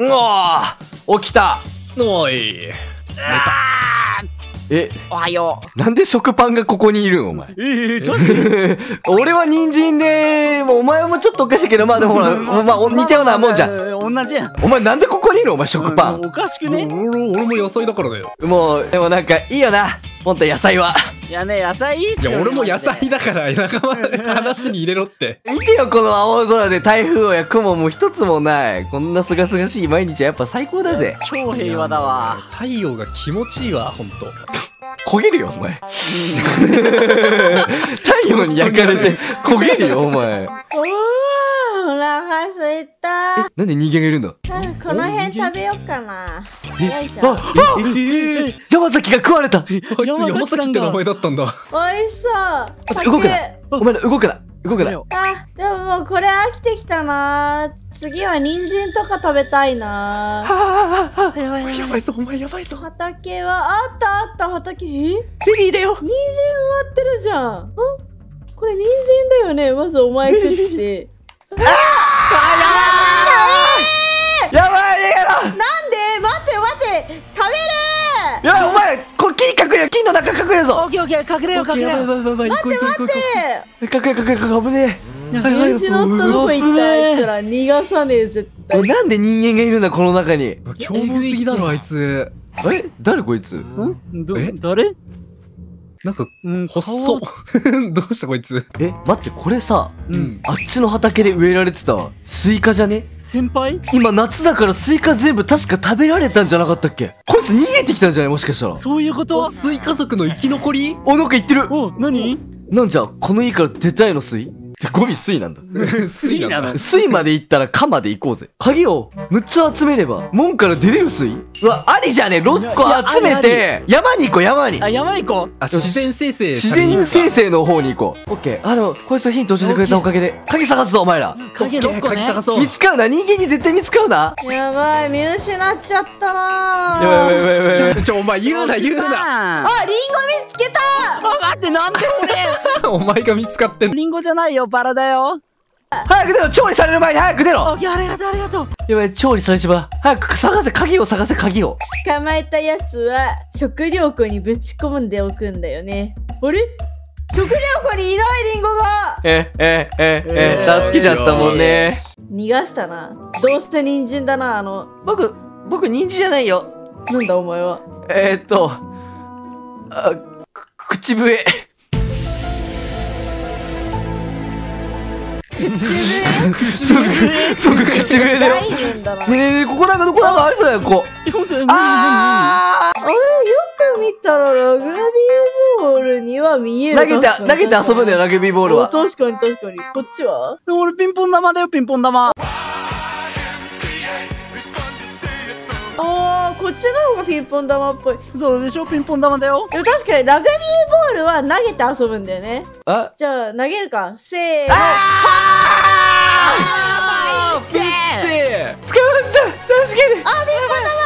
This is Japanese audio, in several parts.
うわー起きたおいえおはよなんで食パンがここにいるんお前？う。ええちょっと。俺は人参でもうお前もちょっとおかしいけどまあでもほらまあお似たようなもんじゃんん。同じやん。お前なんでここにいるの？お前食パン。おかしくね？俺俺も野菜だからだよ。もうでもなんかいいよな。ポンタ野菜は。いやね、野菜いいっすよいや俺も野菜だから仲間で話に入れろって。見てよこの青空で台風や雲も一つもない。こんなすがすがしい毎日はやっぱ最高だぜ。超平和だわ。太陽が気持ちいいわほんと。焦げるよお前。太陽に焼かれて焦げるよお前 すいたなんで人間がいるんだ？うんこの辺食べよっかな。えよいしょ。ああええ山崎が食われたあいつ山崎って名前だったんだおいしそう動くな竹お前ら動くな動くなあでももうこれ飽きてきたな次は人参とか食べたいなやばいやばいぞお前やばいぞ畑はあったあった畑え人参リリーだよ植わってるじゃんんこれ人参だよねまずお前食ってああやばい逃げろなんで待って待って食べるやばいお前これ木に隠れよ木の中隠れるオッケーオッケー隠れよ隠れよう。やばいやばいやばい行こう行こう行こう行こ隠れ隠れ隠れ危ねはいはい虫のったどこ行ったあいつら逃がさねえ絶え対なんで人間がいるんだこの中にう凶暴すぎだろあいつえ誰こいつんどえ誰なんかうん細っ。どうしたこいつ？え待ってこれさう。うん。んあっちの畑で植えられてたスイカじゃね？先輩？今夏だからスイカ全部確か食べられたんじゃなかったっけ？こいつ逃げてきたんじゃない？もしかしたら。そういうこと？おスイ家族の生き残り？おなんか言ってる。お、何？なんじゃこの家から出たいのスイ？語尾スイなんだ。スイなんだスイまで行ったらカまで行こうぜ。鍵を6つ集めれば門から出れるスイうわありじゃね6個集めて山に行こう山に。あ、山行こう。あ自然生成。自然生成の方に行こう。オッケー。あのこいつヒント教えてくれたおかげで。鍵探すぞお前ら。影オッケー6個ね。鍵探そう。見つかうな。人間に絶対見つかうな。やばい見失っちゃったな。やばいやばいやばいやばい。ちょお前言うな言うな。ああリンゴ見つけた。あ、待って、なんで お前が見つかってん俺リンゴじゃないよ、バラだよ。早く出ろ調理される前に早く出ろ。ありがとう、ありがとう。やばい調理されちまう。早く探せ鍵を探せ鍵を。捕まえたやつは食料庫にぶち込んでおくんだよね。あれ？食料庫にいないリンゴが。えええええ助けちゃったもんね。逃がしたな。どうして人参だなあの。僕僕人参じゃないよ。なんだお前は。えー、っとあく 口笛僕口笛だよねえねえここなんかどこなんかありそうだよここえ、本当にああれよく見たらラグビーボールには見える。ー投げて投げて遊ぶんだよラグビーボールは。あ確かに確かに。こっちは？俺ピンポン玉だよ、ピンポン玉。あーちの方がピンポン玉っぽい。そうでしょ、ピンポン玉だよ。でも確かにラグビーボールは投げて遊ぶんだよね。あ？じゃあ投げるか。せーの。ピッチ捕まった。助けて。あピンポ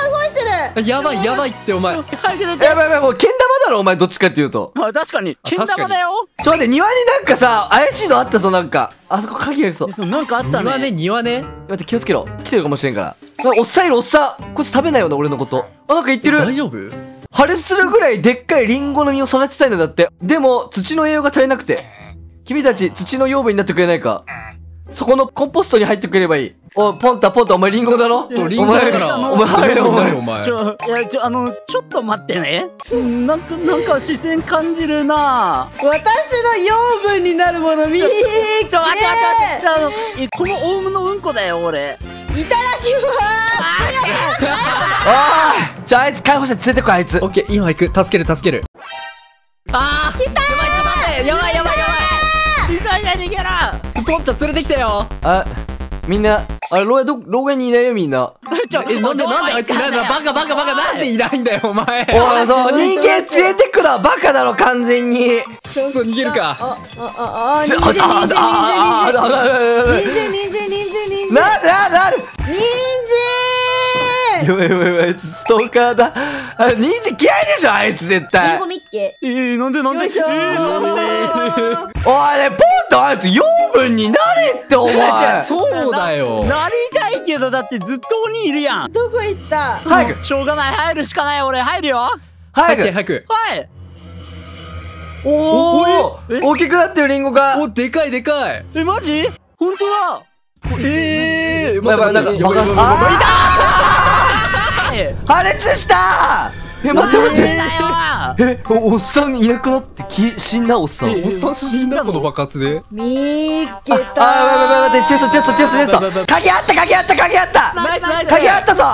やばいやばい。ってお前。やばいやばいもうけん玉だろお前どっちかっていうと。あ、確かに。けん玉だよ。ちょ待って庭になんかさ怪しいのあったぞなんか。あそこ鍵ありそう。えそうなんかあった庭ねね。庭ね。待って気をつけろ。来てるかもしれんから。あおっさんいるおっさん。こいつ食べないよな俺のこと。あなんか言ってる。大丈夫？破裂するぐらいでっかいリンゴの実を育てたいのだって。でも土の栄養が足りなくて。君たち土の養分になってくれないかそこのコンポストに入ってくればいい。おポンタポンタお前リンゴだろ？そうリンゴだから。お前お前お前。ちょ、いや、ちょ、あの、ちょっと待ってね。うんなんか、なんか視線感じるな。私の養分になるもの見ーちょ、待って待って待って。あの、え、このオウムのうんこだよ、俺。いただきます。ああじゃああいつ解放者連れてこいあいつ。オッケー今行く。助ける助ける。あー来たやばいちょっと待ってやばいやばいや急いで逃げろポンタ連れてきたよあみんなあれ牢屋ど牢屋にいないよみんなえなんでなんであいついないんだバカバカバカなんでいないんだよお前おいそう人間連れてくのはバカだろ完全にそう逃げるかああああ人あ参人参人参あああああああ人参人参人参人参人参なんでなんでなんで人参やばいやばいやばいあいつストーカーだ。あニンジ嫌いでしょあいつ絶リン対ゴミッケえー、なんでなんで？えー、なんで？ーおいねポンとあいつ養分になれってお前。そうだよ。なりたいけどだってずっと鬼いるやん。どこ行った？早く。しょうがない。入るしかない俺入るよ。は早く。早く早く。い。おおえ？大きくなってるリンゴが。おでかいでかい。えマジ？本当だ。ええー、やばいなんかやばいやばいやばいあえー破裂した！え待って待って。えおおっさんいなくなってき死んだおっさん。おっさん死んだこの爆発で？見っけあたあ待って待ってチェストチェストチェストチェスト。鍵あった鍵あった鍵あった。ナイスナイス。鍵あったぞ。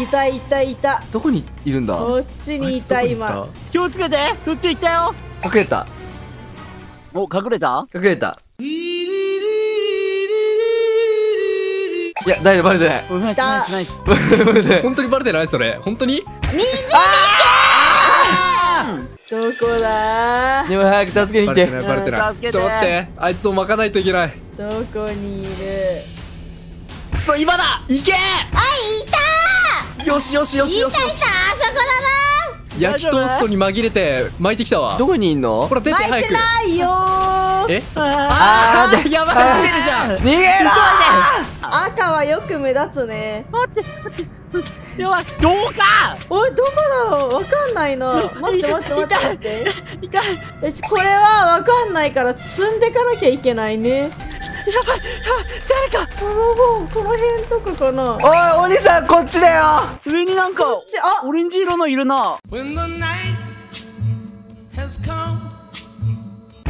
いたいたいた。どこにいるんだ？こっちにいた今。気をつけて。そっち行ったよ。隠れた。お隠れた？隠れたいや大丈夫バレてない。おナイスナイスナイスバレてない。本当にバレてない？それ。本当に？どこだでも早く助けに来バレててないバレてない。助けて。ちょっと待ってあいつを巻かないといけない。どこにいる？くそ今だ。行けあいたよしよしよしよしよしあそこ焼きトーストに紛れて巻いてきたわ。どこにいんの？ほら出てだな巻い早くてないよーえ？ああーやばい。切れるじゃん。逃げろ赤はよく目立つね待って待ってやばいどうかおいどこだろうわかんないな待って待って待って待って痛いえちこれはわかんないから積んでかなきゃいけないねやばいやばい誰かこのこの辺とかかなおいお兄さんこっちだよ上になんかちあオレンジ色のいるな When the night has come.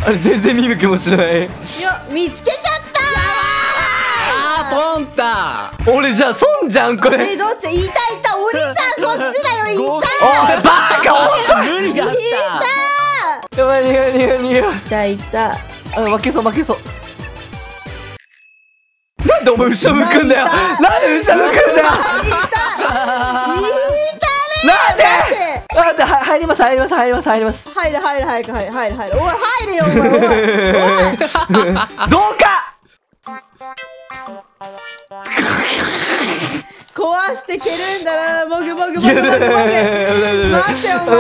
あれ全然見向きもしない。いや見つけちゃっあーポンタ。俺じゃあ損じゃんこたれ。えどっち？いたい。たお兄さんこっちだよ。い合格おいバカ遅い無理だった。やばい逃げろ逃げろ逃げいたい。たあ負けそう負けそう。なんでお前後ろ向くんだよ。なんで後ろ向くんだよなんで？なんで？は入ります入ります入ります入ります。入る入る入る入る入る入るおい入れよお前 おい。どうか？壊して蹴るんだな。もぐもぐもぐもぐもぐ。待ってお前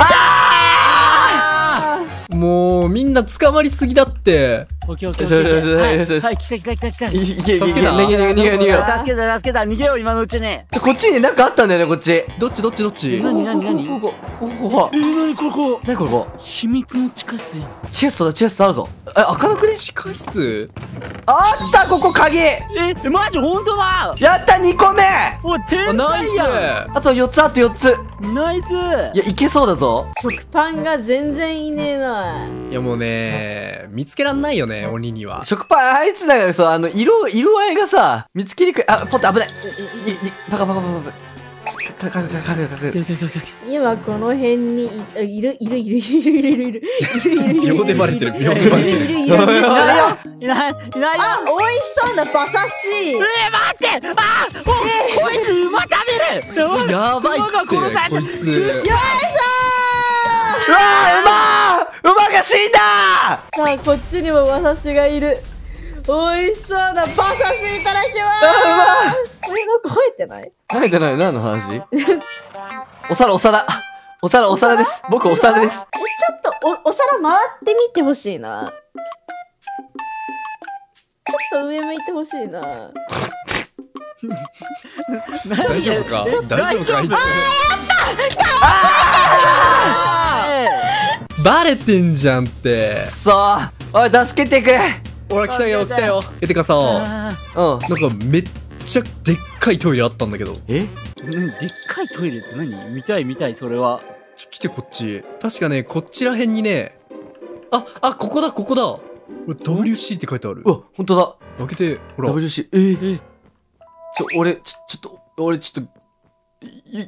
あもうみんな捕まりすぎだってオッケーオッケーはい。来た来た来た来たいいけいけいけ助けた。逃げ逃げ逃げ逃げろ助けた助けた。逃げよう今のうちに。こっちになんかあったんだよねこっち。どっちどっちどっち？何何何？ここここここ。こえー、何これこ？何これこ？こ秘密の地下室。やんチェストだチェストあるぞ。え開かなくね地下室？あったここ鍵。ええマジ本当だ。やった2個目。お天才やあと4つあと4つ。んナイス。いやいけそうだぞ。食パンが全然いねえな。いやもうね見つけらんないよね鬼には。食パンあいつだからそうあの色色合いがさ見つけにくい。あポッと危ないパカパカパカパカかかかかか今この辺にいいるいるいるいるいるいるいるいる。いる秒でバレてる秒でバレてるいるいるいる。いるいないよいないいないよあ美味しそうな馬刺し。えー、待ってあおこいつ馬食べる。やばいって。こい。つよい。しょうわー馬馬が死んだ。さあこっちにも馬刺しがいる。美味しそうな馬刺しいただきますこれなんか入ってない？書いてない？何の話？お皿お皿。お皿お皿です。僕お皿です。えちょっとおお皿回ってみてほしいな。ちょっと上向いてほしいな。大丈夫か？大丈夫か？あいつバレてんじゃんって。くそーおい助けてくれ。ほら来たよ来たよ。えてかさあうん。なんかめっちゃでっかいトイレあったんだけど。え？でっかいトイレって何？見たい見たいそれは。ちょ来てこっち。確かねこっちらへんにね。ああここだここだ。WC って書いてある。うわ本当だ。開けてほら。WC え？ー、ちょ俺ちょちょっと俺ちょっと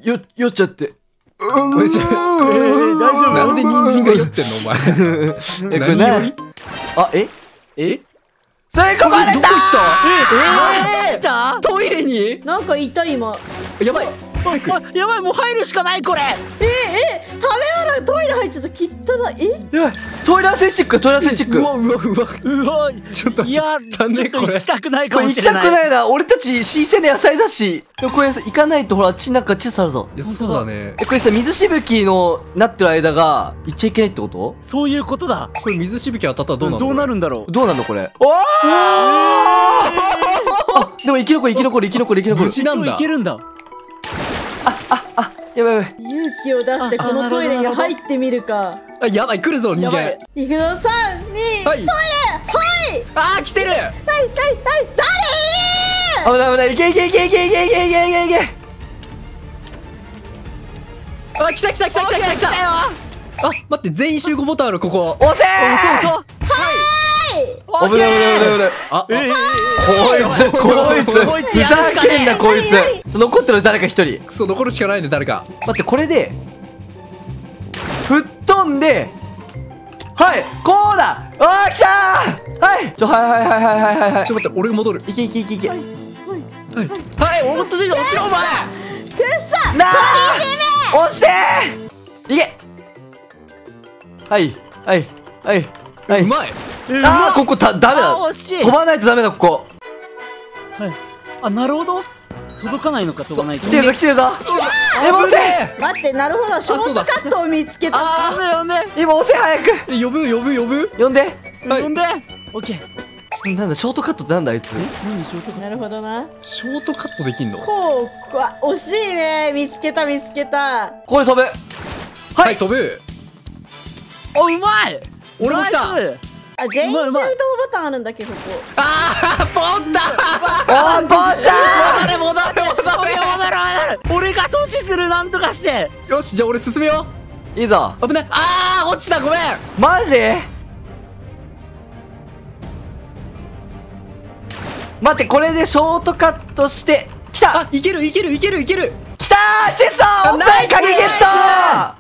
よ酔っちゃって。えー、大丈夫？なんで人参が酔ってんのお前。えこれ何？あえ？え？吸い込まれどた！こ行った？えー、トイレになんかいた今やばい早くあやばいもう入るしかないこれええ食べ物トイレ入ってたきったなえ？やばいトイレアスレチックトイレアスレチック。うわうわうわ。うわちょっといやだねこれ行きたくないこれ行きたかもしれない。くないな。俺たち新鮮な野菜だし。でもこれ行かないとほらあっちなんか地図あるぞ。そうだね。えこれさ水しぶきのなってる間が行っちゃいけないってこと？そういうことだ。これ水しぶき当たったらどうなるの？どうなるんだろう。どうなんのこれ？おー！あでも生き残り生き残り生き残り生き残り無事なんだ。いけるんだやばいやばい。勇気を出してこのトイレに入ってみるか。あやばい来るぞ人間。い。いくぞ。3 2はい。あー来てる。はいはいはい危ない危ないいけい。けいけいけいけいけいけいけいけ。あ来た来た来た来た来た来た。あ待って全員集合ボタンあるここ押せー危ない危ない危ない危ない。あええこいつこいつ。こいつ。ふざけんなこいつ。残ってる誰か一人。クソ残るしかないね誰か。待ってこれで吹っ飛んではいこうだ。あー来たー。はい。ちょはいはいはいはいはいはい。はいちょっと待って俺が戻る。いけいけいけいけ。はいはいおっとしい落ちろお前。なあ。押してー。いけ。はいはいはいはい。うまい。あー。ここたダメあだ惜しい。飛ばないとダメだここ。はい。あなるほど。届かないのか飛ばないと。来てるぞ来てるぞ。今押せ待ってなるほど。ショートカットを見つけた。あだよね。今押せ早く。え呼ぶ呼ぶ呼ぶ。呼んで。はい。呼んで。オッケー。なんだショートカットってなんだあいつ。何ショートカッなるほどな。ショートカットできんの？こううわ惜しいね。見つけた見つけた。これ飛ぶ。はい。飛ぶ。トおうまい俺も来た。あ全員中等ボタンあるんだっけここ。あーポンだおーポンだ戻れ戻れ戻れ戻る戻る俺が阻止するなんとかして。よしじゃあ俺進めよ。いいぞ。う危ない。あー落ちたごめん。マジ？待ってこれでショートカットしてきた。あいけるいけるいけるいける。きたーチェストおっナイス鍵ゲット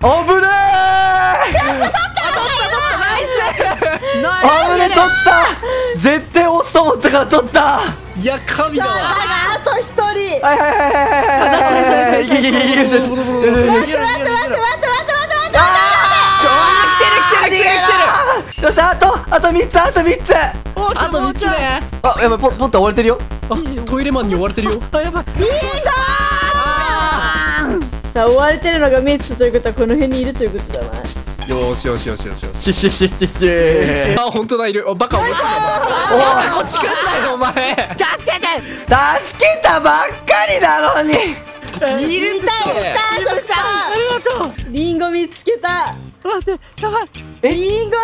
危ねー。ナ危ね取った絶対押すと思った。から取った。はいや神だわあと一人。いはいはいはいはいはいナイスナイスナイスいけいけいけいけよしよしよしよしよし待って待って待って待って待って待ってあー来てる来てる来てる来てるよしあとあと3つあと3つあと3つねあやばいポンポンタ追われてるよあトイレマンに追われてるよあやばいさあ追われてるのが見えてたということはこの辺にいるということだなよしよしよしよしよし。ひひひひひあ本当だいるおバカお前バカこっち来んなよお前助けて。助けたばっかりなのに。いるってあそした。ありがとうリンゴ見つけた。待ってやばいえ？リンゴリンゴ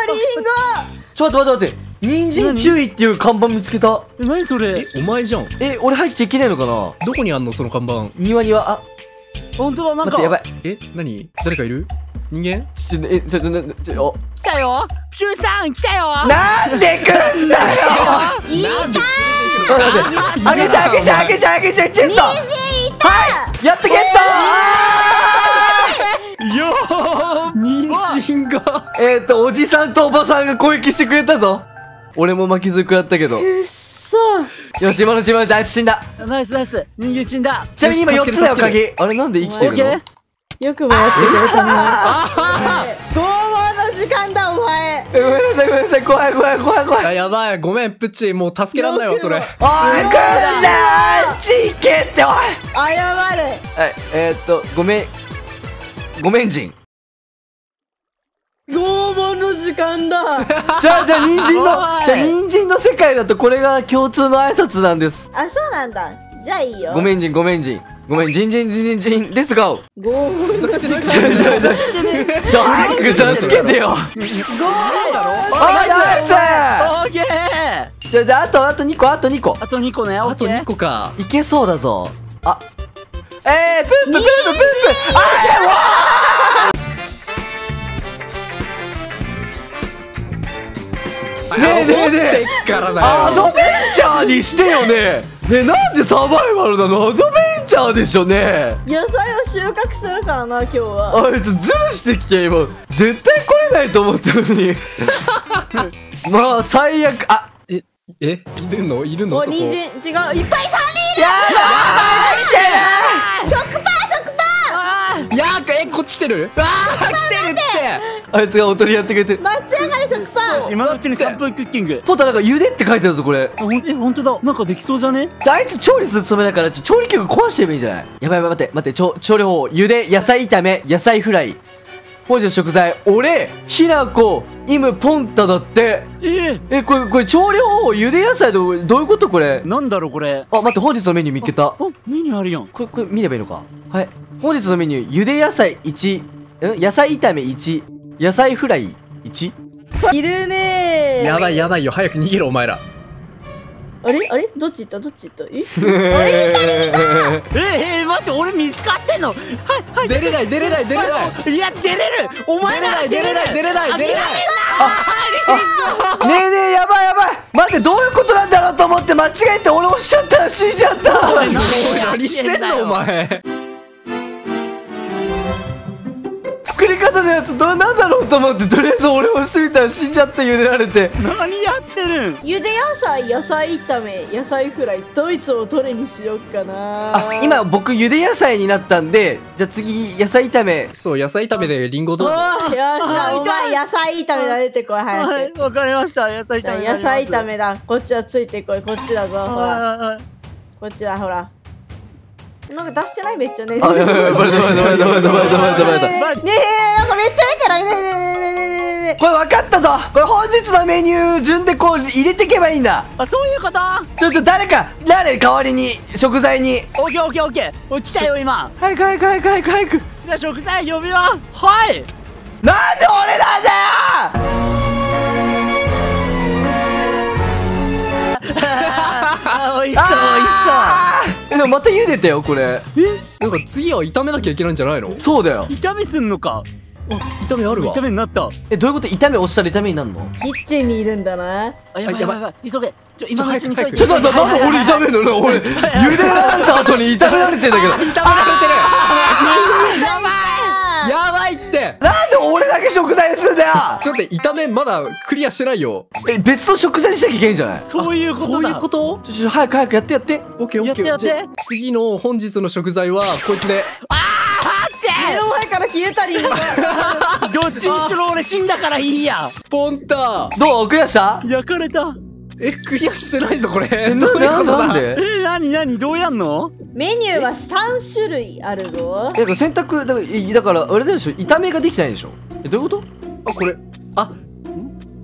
ちょっと待って待って。人参注意っていう看板見つけた。え何それ？えお前じゃん。え俺入っちゃいけないのかな？どこにあんのその看板。庭には。あ本当だなんか。待ってやばい。え何？誰かいる？人間？ちょえちょちょちょ来たよ。ピューさん来たよ。なんで来んだよ。いいなんで待って待ってあげちゃうあげちゃうあげちゃうあげちゃうチェストはいやっとゲッよー人参がトえっとおじさんとおばさんが攻撃してくれたぞ俺も巻きずくやったけどよし今のうち今のうちあいつ死んだナイスナイス人間死んだちなみに今4よしつだよ鍵あれなんで生きてるオッケーのよくもやってくれたな。あ拷問の時間だお前。えごめんなさいごめんなさい。怖い怖い怖い怖い。あやばいごめんプッチもう助けらんないわそれ。おい来んなあっち行けっておい。謝れ。はいえー、っとごめんごめん人。拷問の時間だ。じゃあじゃあ人参の じゃあ人参の世界だとこれが共通の挨拶なんです。あそうなんだ。じゃあいいよ。ごめん人ごめん人ごめん人人人人人レッツゴー。拷問ちょちょちょちょ早く助けてよなんだろあナイスオッケーじゃあじゃああとあと2個あと2個あと2個ねオあとッケー2個かいけそうだぞあえー、プンプンプンプンプンねえねえねえ持ってっからだよアドベンチャーにしてよねねえなんでサバイバルなの？アドベンチャーでしょね。野菜を収穫するからな今日は。あいつズルしてきて今。絶対来れないと思ったのに。まあ最悪。あ。えいるの？いるの？お人参。違う。いっぱい3人いる。やばい来て食パン食パン。やーえこっち来てる？あー来てるってあいつがおとりやってくれてる。間違い100%今のうちに3分クッキング。ポンタなんか茹でって書いてあるぞこれ。あほんえ本当だ。なんかできそうじゃね？じゃああいつ調理するつもりだからちょ調理器具壊してればいいんじゃない？やばいやばい。待って待って。調調理法茹で野菜炒め野菜フライ本日の食材俺ひなこイムポンタだって。ええ。これこれ調理方法茹で野菜とどういうことこれ？ー、なんだろうこれ。あ待って本日のメニュー見っけた？あメニューあるやん。これこれ見ればいいのか？はい。本日のメニュー茹で野菜1ん？野菜炒め1野菜フライ 1? いるねー。やばいやばいよ。早く逃げろお前ら。あれ？あれ？どっち行った？どっち行った？え？えー、えー、待って俺見つかってんの？はいはい。出れない出れない出れない。いや出れる。お前なら出れない。出れない出れない。出れない。ねえねえやばいやばい。待ってどういうことなんだろうと思って間違えて俺押しちゃったら死んじゃった。何してんのお前り方のやつどうなんだろうと思ってとりあえず俺押してみたら死んじゃった茹でられて。何やってるん？茹で野菜野菜炒め野菜フライドイツをどれにしよっかな。あ今僕茹で野菜になったんでじゃあ次野菜炒め。そう野菜炒めでリンゴどうぞ。よしじゃああお前野菜炒めだ出てこい早はいくわかりました野菜炒め野菜炒めだこっちはついてこいこっちだぞほらはいこっちだほらなんか出してないめっちゃね。あやばいやばいバレたバレたバレたバレたバレたバレたバレたねえなんかめっちゃ出てないねえねねねねねねこれ分かったぞこれ本日のメニュー順でこう入れていけばいいんだあそういうことちょっと誰か誰代わりに食材にオッケーオッケーオッケーお来たよ今早く早く早く早く早くじゃ食材呼びははいなんで俺なんだあ美味しそうあーえでもまた茹でてよこれ。なんか次は炒めなきゃいけないんじゃないの？そうだよ。炒めすんのか。炒めあるわ。炒めになった。えどういうこと？炒め押したら炒めになるの？キッチンにいるんだな。あやばいやばい。やばい。急げ。ちょ今のうちにちょ早くちょっと待ってなんで俺炒めんの？ね俺茹でられた後に炒められてんだけど。炒められてる。やばやばいって。なんで俺だけ食材にすんだよ。ちょっと炒めまだクリアしてないよ。え別の食材にしなきゃいけないんじゃない？そういうことだ。そういうこと？ちょちょ早く早くやってやって。オッケーオッケー。やってやって。じゃあ次の本日の食材はこいつで。目の前から消えたり どっちにしろ俺死んだからいいや。ポンタどう？クリアした？焼かれたえクリアしてないぞこれ。えどういうことだ？なんで？えなになに？どうやんの？メニューは3種類あるぞ。え選択だからいだからあれでしょ？炒めができてないでしょ？えどういうこと？あこれ。あ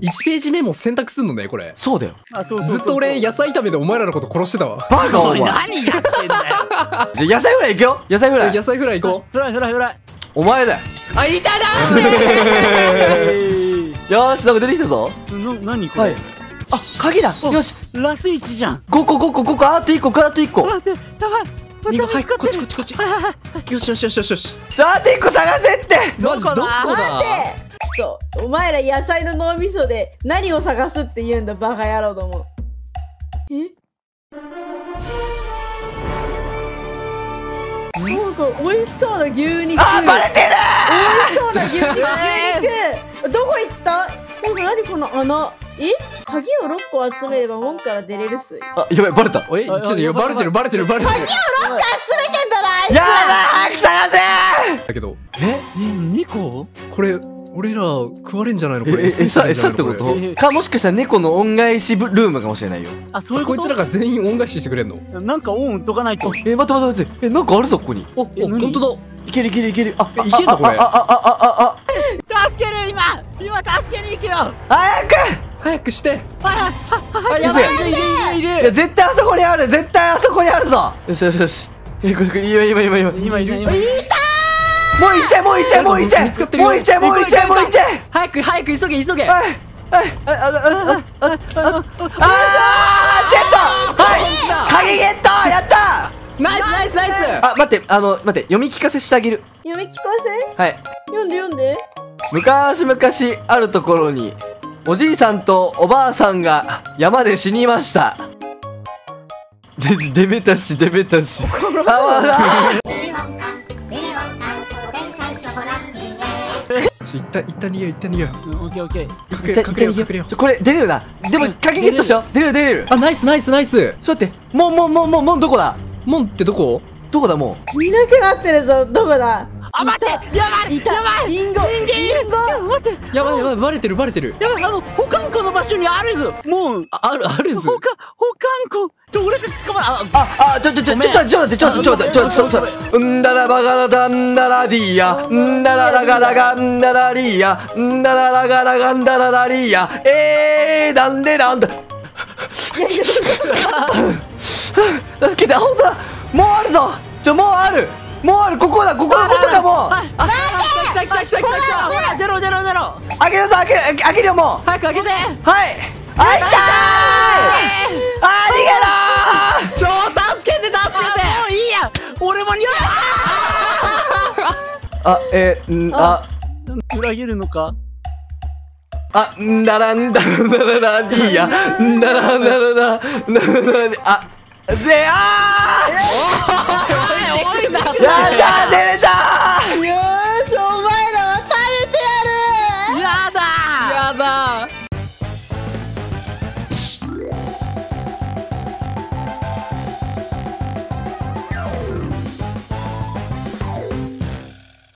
1ページ目も選択すんのねこれ。そうだよ。あそうそうそうずっと俺野菜炒めでお前らのこと殺してたわバカお前何やってんだよ。じゃあ野菜フライいくよ。野菜フライ。野菜フライ行こフライフライフライお前だ。ようあいただ よーしなんか出てきたぞ。な何これ、はいあ鍵だ。よし。ラスイチじゃん。5個5個5個。あと1個。あと1個。待ってやばい。二個。はい待こっちこっちこっち。はいはいはい。よしよしよしよしよし。さああと1個探せって。マジどこだ？そうお前ら野菜の脳みそで何を探すって言うんだバカ野郎ども。え？なんか美味しそうな牛肉。あバレてる美味しそうな牛肉。牛肉。どこ行った？なんか何この穴？え？鍵を6個集めれば門から出れるっすやあやばいバレた。えちょっとよバレてるバレてるバレてる。集めてんだなあいつ。やばい早く探せだけどえ。え猫これ俺ら食われんじゃないの？これえ餌餌ってこと？かもしかしたら猫の恩返しルームかもしれないよ。あそういうこいつらが全員恩返ししてくれんの？なんかオン打っとかないと。え待って待って待って。えなんかあるぞここに。おお本当だ。いけるいけるいける。あえいけんのこれ？ああああああ。助ける今。今助けに行くよ。あ早く早くして。ああやばい。いるいるいるいる。絶対あそこにある絶対あそこにあるぞ。よしよしよし。えこしこ今今今今今いるいたもう行っちゃえもう行っちゃえもう行っちゃえ。もう行っちゃえもう行っちゃえもう行っちゃえ。早く早く急げ急げ。はいはいあああああああチェストはい鍵ゲットやったナイスナイスナイスあ待ってあの待って読み聞かせしてあげる読み聞かせはい読んで読んで昔々あるところにおじいさんとおばあさんが山で死にました。でデメタシデメタシああちょ一旦一旦逃げよう一旦逃げようオッケーオッケー。隠れ隠れよう隠れよう。ちょこれ出れるな。でも鍵ゲットしよう。出れる出れる。あナイスナイスナイス。ちょっと待って。もうもうもうもうもうどこだ？門ってどこ？どこだも見なくなってるぞどこだ？あ待ってやばいやばいリンゴリンゴ待ってやばいやばいバレてるバレてるやばいあの保管庫の場所にあるぞもうああるあるず保管保管庫ちょ俺たち捕まああ、あ、ちょ、ちょ、ちょ、ちょ、ちょ、ちょ、ちょ、ちょ、ちょ、ちょ、ちょ、ちょ、うんだらばがらだんだらディーヤ、んだららがらがんだらリーヤ、んだららがらがんだららリーヤ、えー、なんでなんだ。助けて、本当だ、もうあるぞ。ちょ、もうある。もうある、ここだ、ここのことかもう。あ来た来た来た来た来た来たほら出ろ出ろ出ろ開けるぞ、開け、開けるよ、もう。早く開けてはい。開いたー。あー、逃げろー。ちょ助けて助けてあもういいや俺もにあ、えー、んあ。裏切るのか？あ、んだらんだらんだららいいや。んだらんだらら、んだららあ、で、あーやだね